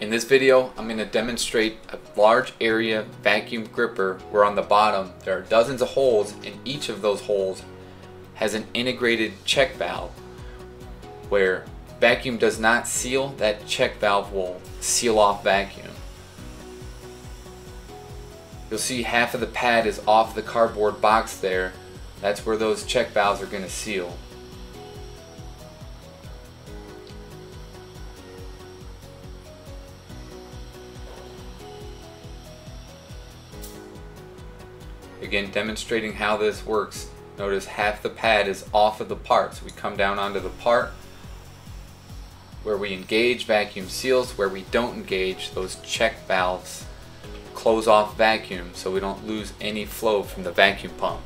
In this video, I'm going to demonstrate a large area vacuum gripper where on the bottom there are dozens of holes and each of those holes has an integrated check valve where vacuum does not seal, that check valve will seal off vacuum. You'll see half of the pad is off the cardboard box there. That's where those check valves are going to seal. Again, demonstrating how this works. Notice half the pad is off of the part. So we come down onto the part where we engage vacuum seals, where we don't engage those check valves close off vacuum so we don't lose any flow from the vacuum pump.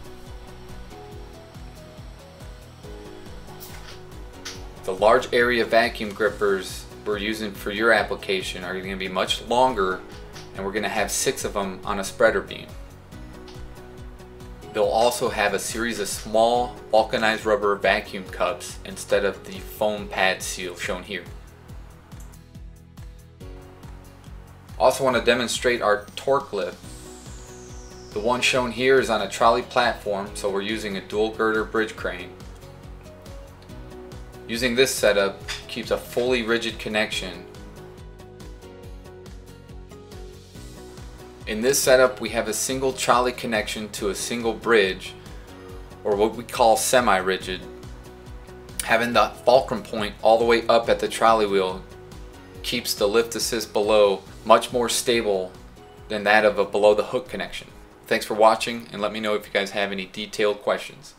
The large area vacuum grippers we're using for your application are going to be much longer and we're going to have six of them on a spreader beam. They'll also have a series of small vulcanized rubber vacuum cups instead of the foam pad seal shown here. Also want to demonstrate our torque lift. The one shown here is on a trolley platform so we're using a dual girder bridge crane. Using this setup keeps a fully rigid connection In this setup we have a single trolley connection to a single bridge or what we call semi-rigid. Having the fulcrum point all the way up at the trolley wheel keeps the lift assist below much more stable than that of a below the hook connection. Thanks for watching and let me know if you guys have any detailed questions.